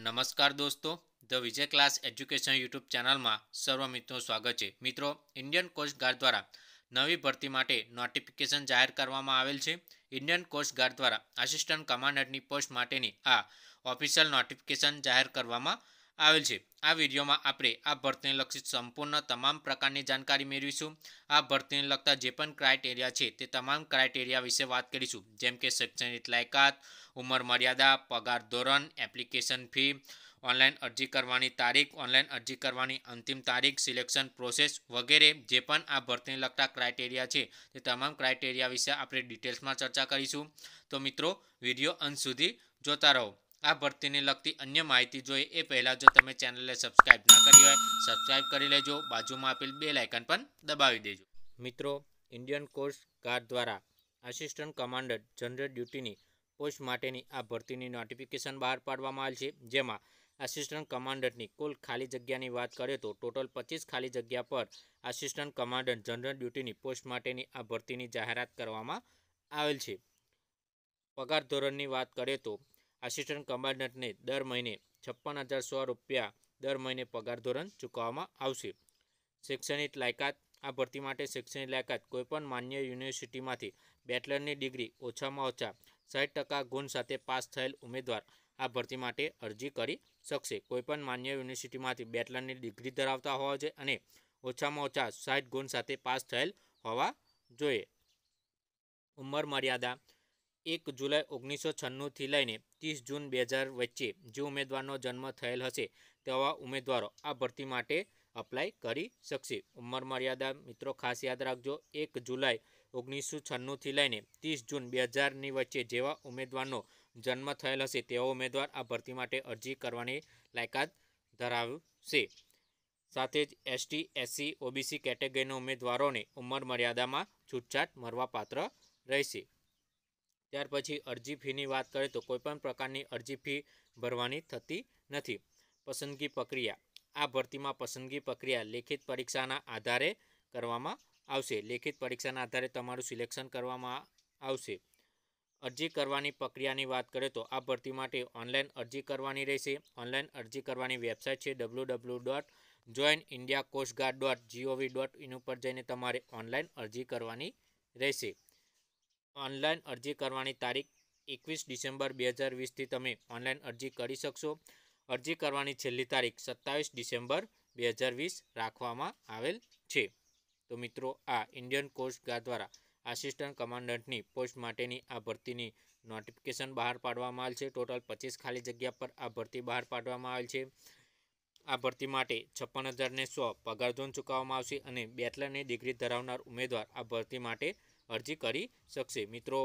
નમસ્કાર દોસ્તો. The Vijay class education YouTube ચેનલમાં સર્વ મિત્રોનું સ્વાગત છે. મિત્રો, ઇન્ડિયન કોસ્ટગાર્ડ દ્વારા નવી ભરતી માટે નોટિફિકેશન જાહેર કરવામાં આવેલ છે. ઇન્ડિયન કોસ્ટગાર્ડ દ્વારા આસિસ્ટન્ટ કમાન્ડરની પોસ્ટ માટેની આ ઓફિશિયલ નોટિફિકેશન જાહેર કરવામાં આવેલ છે. આ વિડીયોમાં આપણે આ ભરતીને લક્ષિત સંપૂર્ણ તમામ પ્રકારની જાણકારી મેળવીશું. આ ભરતીને લગતા જે પણ ક્રાઇટેરિયા છે તે તમામ ક્રાઇટેરિયા વિશે વાત કરીશું. જેમ કે શૈક્ષણિક લાયકાત, ઉંમર મર્યાદા, પગાર ધોરણ એપ્લિકેશન ફી ઓનલાઈન અરજી કરવાની તારીખ ઓનલાઈન અરજી કરવાની અંતિમ તારીખ સિલેક્શન પ્રોસેસ વગેરે જે પણ આ ભરતીને લગતા ક્રાઇટેરિયા છે તે તમામ ક્રાઇટેરિયા વિશે આપણે ડિટેલ્સમાં ચર્ચા કરીશું. તો મિત્રો, વીડિયો અંત સુધી જોતા રહો. આ ભરતીને લગતી અન્ય માહિતી જોઈએ એ પહેલાં જો તમે ચેનલને સબસ્ક્રાઇબ ના કરી હોય, સબસ્ક્રાઇબ કરી લેજો. બાજુમાં આપેલ બે લાઇકન પણ દબાવી દેજો. મિત્રો, ઇન્ડિયન કોસ્ટ ગાર્ડ દ્વારા આસિસ્ટન્ટ કમાન્ડર જનરલ ડ્યુટીની પોસ્ટ માટેની આ ભરતીની નોટિફિકેશન બહાર પાડવામાં આવેલ છે. જેમાં આસિસ્ટન્ટ કમાન્ડરની કુલ ખાલી જગ્યાની વાત કરીએ તો ટોટલ પચીસ ખાલી જગ્યા પર આસિસ્ટન્ટ કમાન્ડર જનરલ ડ્યુટીની પોસ્ટ માટેની આ ભરતીની જાહેરાત કરવામાં આવેલ છે. પગાર ધોરણની વાત કરીએ તો આસિસ્ટન્ટ કમાન્ડન્ટને દર મહિને છપ્પન હજાર સો રૂપિયા દર મહિને પગાર ધોરણ ચૂકવવામાં આવશે. શૈક્ષણિક લાયકાત, આ ભરતી માટે શૈક્ષણિક લાયકાત કોઈપણ માન્ય યુનિવર્સિટીમાંથી બેચલરની ડિગ્રી ઓછામાં ઓછા સાઠ ટકા ગુણ સાથે પાસ થયેલ ઉમેદવાર આ ભરતી માટે અરજી કરી શકશે. કોઈપણ માન્ય યુનિવર્સિટીમાંથી બેચલરની ડિગ્રી ધરાવતા હોવા જોઈએ અને ઓછામાં ઓછા સાઠ ગુણ સાથે પાસ થયેલ હોવા જોઈએ. ઉંમર મર્યાદા એક જુલાઈ ઓગણીસો છન્નુંથી લઈને ત્રીસ જૂન બે હજાર વચ્ચે જે ઉમેદવારનો જન્મ થયેલ હશે તેવા ઉમેદવારો આ ભરતી માટે અપ્લાય કરી શકશે. ઉંમર મર્યાદા મિત્રો ખાસ યાદ રાખજો, એક જુલાઈ ઓગણીસો છન્નુંથી લઈને ત્રીસ જૂન બે હજારની વચ્ચે જેવા ઉમેદવારનો જન્મ થયેલ હશે તેવા ઉમેદવાર આ ભરતી માટે અરજી કરવાની લાયકાત ધરાવશે. સાથે જ એસટી, એસસી, ઓબીસી કેટેગરીના ઉમેદવારોને ઉંમર મર્યાદામાં છૂટછાટ મળવાપાત્ર રહેશે. ત્યાર પછી અરજી ફીની વાત કરીએ તો કોઈપણ પ્રકારની અરજી ફી ભરવાની થતી નથી. પસંદગી પ્રક્રિયા. આ ભરતીમાં પસંદગી પ્રક્રિયા લેખિત પરીક્ષાના આધારે કરવામાં આવશે. લેખિત પરીક્ષાના આધારે તમારું સિલેક્શન કરવામાં આવશે. અરજી કરવાની પ્રક્રિયાની વાત કરીએ તો આ ભરતી માટે ઓનલાઈન અરજી કરવાની રહેશે. ઓનલાઈન અરજી કરવાની વેબસાઇટ છે W W dot join India coast guard dot G O V dot in ઉપર જઈને તમારે ઓનલાઈન અરજી કરવાની રહેશે. ઓનલાઈન અરજી કરવાની તારીખ એકવીસ ડિસેમ્બર બે હજાર વીસથી તમે ઓનલાઈન અરજી કરી શકશો. અરજી કરવાની છેલ્લી તારીખ સત્તાવીસ ડિસેમ્બર બે હજાર વીસ રાખવામાં આવેલ છે. તો મિત્રો, આ ઇન્ડિયન કોસ્ટ ગાર્ડ દ્વારા આસિસ્ટન્ટ કમાન્ડન્ટની પોસ્ટ માટેની આ ભરતીની નોટિફિકેશન બહાર પાડવામાં આવેલ છે. ટોટલ પચીસ ખાલી જગ્યા પર આ ભરતી બહાર પાડવામાં આવેલ છે. આ ભરતી માટે છપ્પન હજારને સો પગાર ધોરણ ચૂકવવામાં આવશે અને બેચલરની ડિગ્રી ધરાવનાર ઉમેદવાર આ ભરતી માટે અરજી કરી શકશે. મિત્રો,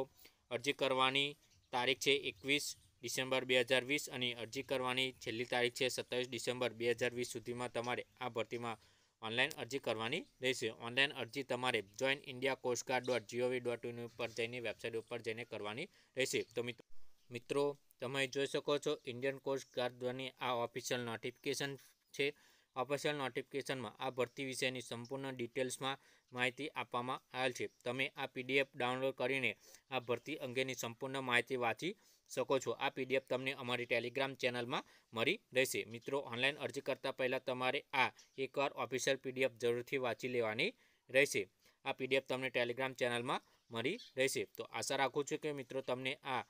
અરજી કરવાની તારીખ છે એકવીસ ડિસેમ્બર બે હજાર વીસ અને અરજી કરવાની છેલ્લી તારીખ છે સત્તાવીસ ડિસેમ્બર બે હજાર વીસ સુધીમાં તમારે આ ભરતીમાં ઓનલાઈન અરજી કરવાની રહેશે. ઓનલાઈન અરજી તમારે join India coast guard dot G O V dot in ઉપર જઈને વેબસાઇટ ઉપર જઈને કરવાની રહેશે. તો મિત્રો મિત્રો, તમે જોઈ શકો છો, ઇન્ડિયન કોસ્ટ ગાર્ડ દ્વારની આ ઓફિશિયલ નોટિફિકેશન છે. ઓફિશિયલ નોટિફિકેશનમાં આ ભરતી વિશેની સંપૂર્ણ ડિટેલ્સમાં માહિતી આપવામાં આવેલ છે. તમે આ પીડીએફ ડાઉનલોડ કરીને આ ભરતી અંગેની સંપૂર્ણ માહિતી વાંચી શકો છો. આ પીડીએફ તમને અમારી ટેલિગ્રામ ચેનલમાં મળી રહેશે. મિત્રો, ઓનલાઈન અરજી કરતાં પહેલાં તમારે આ એકવાર ઓફિશિયલ પીડીએફ જરૂરથી વાંચી લેવાની રહેશે. આ પીડીએફ તમને ટેલિગ્રામ ચેનલમાં મળી રહેશે. તો આશા રાખું છું કે મિત્રો, તમને આ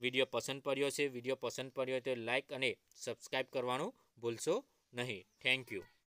વીડિયો પસંદ પડ્યો છે વીડિયો પસંદ પડ્યો તો લાઇક અને સબસ્ક્રાઈબ કરવાનું ભૂલશો નહીં થેન્ક યુ